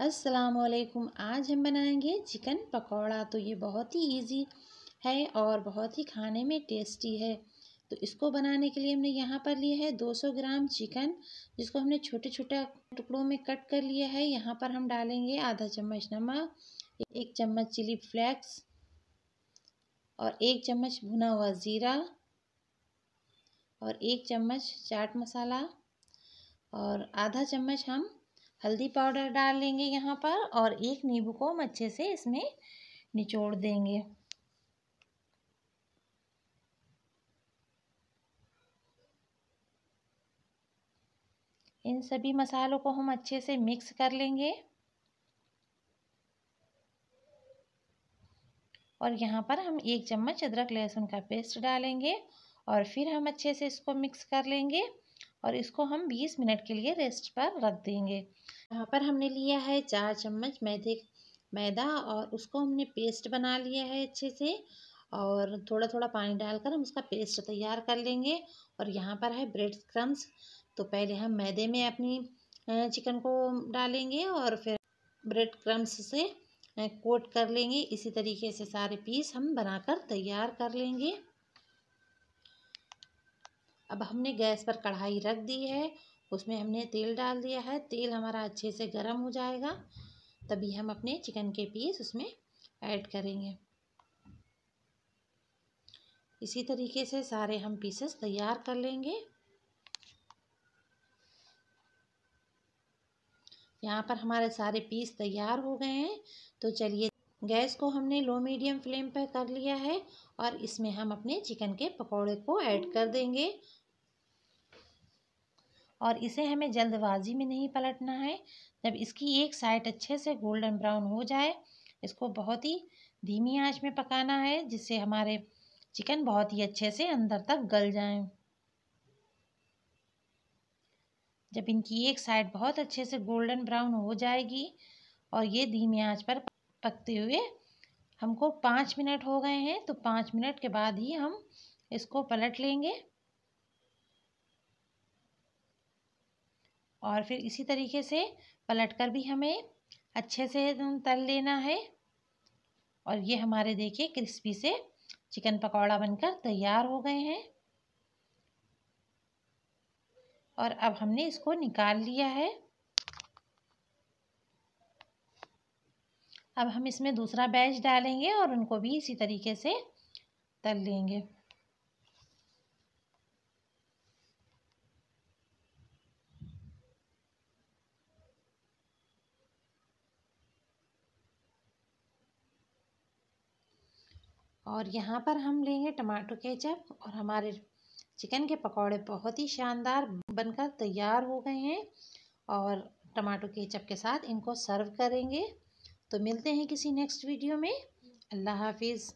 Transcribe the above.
असलकुम आज हम बनाएँगे चिकन पकौड़ा। तो ये बहुत ही इजी है और बहुत ही खाने में टेस्टी है। तो इसको बनाने के लिए हमने यहाँ पर लिया है 200 ग्राम चिकन, जिसको हमने छोटे छोटे टुकड़ों में कट कर लिया है। यहाँ पर हम डालेंगे आधा चम्मच नमक, एक चम्मच चिली फ्लेक्स और एक चम्मच भुना हुआ ज़ीरा और एक चम्मच चाट मसाला और आधा चम्मच हम हल्दी पाउडर डाल लेंगे यहाँ पर और एक नींबू को हम अच्छे से इसमें निचोड़ देंगे। इन सभी मसालों को हम अच्छे से मिक्स कर लेंगे। और यहाँ पर हम एक चम्मच अदरक लहसुन का पेस्ट डालेंगे और फिर हम अच्छे से इसको मिक्स कर लेंगे। और इसको हम 20 मिनट के लिए रेस्ट पर रख देंगे। यहाँ पर हमने लिया है चार चम्मच मैदे, मैदा और उसको हमने पेस्ट बना लिया है अच्छे से। और थोड़ा थोड़ा पानी डालकर हम उसका पेस्ट तैयार कर लेंगे। और यहाँ पर है ब्रेड क्रम्स तो पहले हम मैदे में अपनी चिकन को डालेंगे और फिर ब्रेड क्रम्स से कोट कर लेंगे। इसी तरीके से सारे पीस हम बनाकर तैयार कर लेंगे। अब हमने गैस पर कढ़ाई रख दी है, उसमें हमने तेल डाल दिया है, तेल हमारा अच्छे से गर्म हो जाएगा, तभी हम अपने चिकन के पीस उसमें ऐड करेंगे। इसी तरीके से सारे हम पीसेस तैयार कर लेंगे। यहाँ पर हमारे सारे पीस तैयार हो गए हैं तो चलिए गैस को हमने लो मीडियम फ्लेम पर कर लिया है और इसमें हम अपने चिकन के पकौड़े को ऐड कर देंगे और इसे हमें जल्दबाजी में नहीं पलटना है जब इसकी एक साइड अच्छे से गोल्डन ब्राउन हो जाए, इसको बहुत ही धीमी आँच में पकाना है, जिससे हमारे चिकन बहुत ही अच्छे से अंदर तक गल जाएँ। जब इनकी एक साइड बहुत अच्छे से गोल्डन ब्राउन हो जाएगी और ये धीमी आँच पर पकते हुए हमको पाँच मिनट हो गए हैं तो पाँच मिनट के बाद ही हम इसको पलट लेंगे। और फिर इसी तरीके से पलट कर भी हमें अच्छे से तल लेना है। और ये हमारे देखिए क्रिस्पी से चिकन पकौड़ा बनकर तैयार हो गए हैं। और अब हमने इसको निकाल लिया है। अब हम इसमें दूसरा बैच डालेंगे और उनको भी इसी तरीके से तल लेंगे। और यहाँ पर हम लेंगे टमाटो केचप और हमारे चिकन के पकौड़े बहुत ही शानदार बनकर तैयार हो गए हैं और टमाटो केचप के साथ इनको सर्व करेंगे। तो मिलते हैं किसी नेक्स्ट वीडियो में। अल्लाह हाफिज़।